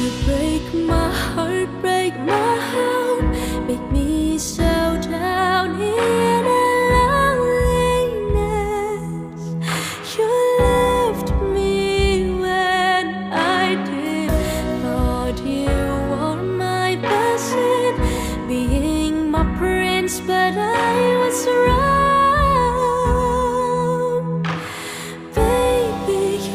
You break my heart, break my heart, make me so down in loneliness. You left me when I did. Thought you were my best, being my prince, but I was wrong.